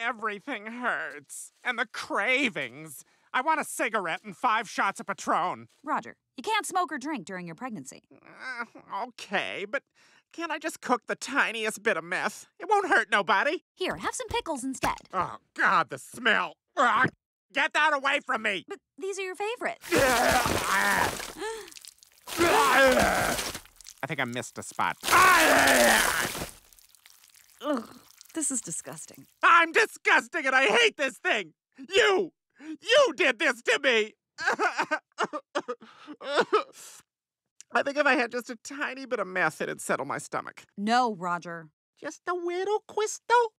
Everything hurts. And the cravings. I want a cigarette and five shots of Patron. Roger, you can't smoke or drink during your pregnancy. Uh, okay, but can't I just cook the tiniest bit of meth? It won't hurt nobody. Here, have some pickles instead. Oh, God, the smell. Ah, get that away from me. But these are your favorites. I think I missed a spot. This is disgusting. I'm disgusting and I hate this thing. You! You did this to me! I think if I had just a tiny bit of meth, it'd settle my stomach. No, Roger. Just a little, Quisto?